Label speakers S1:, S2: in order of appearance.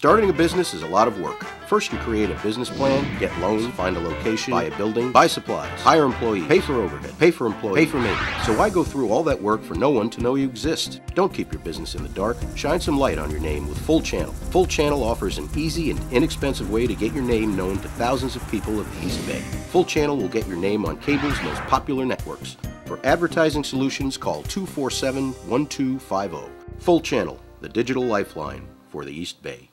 S1: Starting a business is a lot of work. First, you create a business plan, get loans, find a location, buy a building, buy supplies, hire employees, pay for overhead, pay for employees, pay for maintenance. So why go through all that work for no one to know you exist? Don't keep your business in the dark. Shine some light on your name with Full Channel. Full Channel offers an easy and inexpensive way to get your name known to thousands of people of the East Bay. Full Channel will get your name on cable's most popular networks. For advertising solutions, call 247 1250. Full Channel, the digital lifeline for the East Bay.